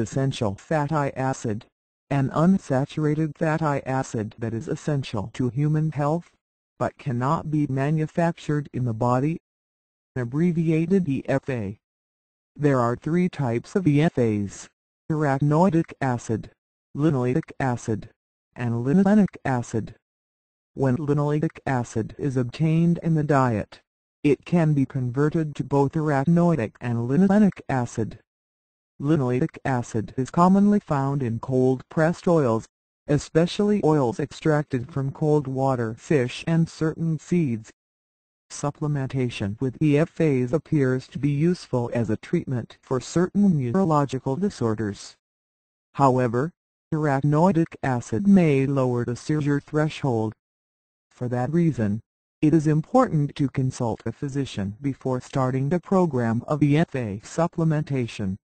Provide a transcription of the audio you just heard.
essential fatty acid, an unsaturated fatty acid that is essential to human health, but cannot be manufactured in the body. Abbreviated EFA. There are three types of EFAs, arachidonic acid, linoleic acid, and linolenic acid. When linoleic acid is obtained in the diet, it can be converted to both arachidonic and linolenic acid. Linoleic acid is commonly found in cold-pressed oils, especially oils extracted from cold water fish and certain seeds. Supplementation with EFAs appears to be useful as a treatment for certain neurological disorders. However, arachidonic acid may lower the seizure threshold. For that reason, it is important to consult a physician before starting the program of EFA supplementation.